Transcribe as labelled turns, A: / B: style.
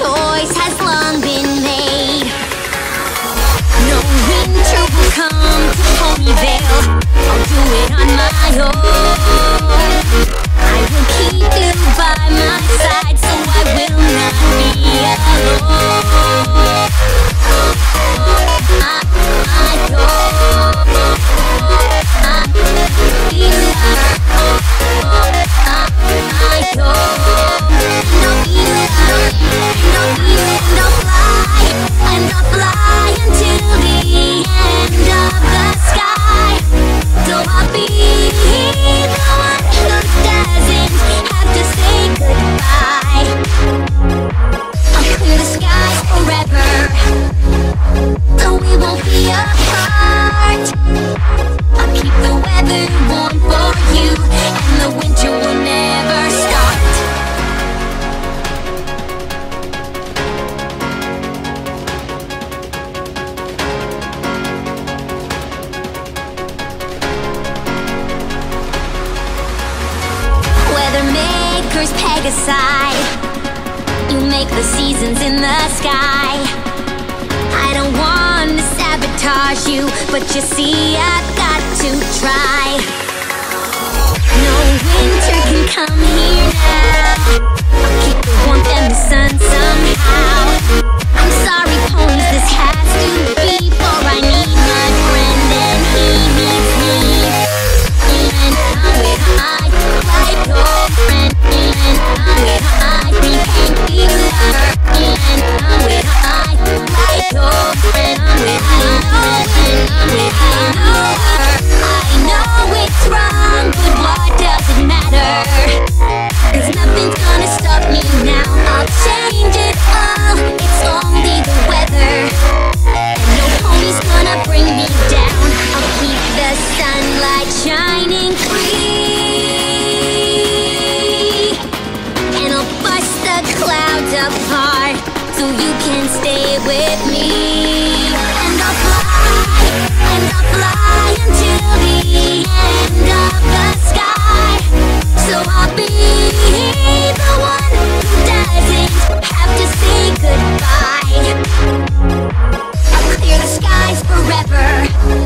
A: choice has long been made. No winter will come to holy veil I'll do it on my own. I will keep you by my side So I will not be alone. Jupiter's Pegasi. You make the seasons in the sky. I don't want to sabotage you, but you see, I've got to try. No winter can come here now. I'll keep the warmth and the
B: apart so you can stay with me. And I'll fly, and I'll fly until the end of the sky. So I'll be the one who doesn't have to say goodbye. I'll clear the skies forever.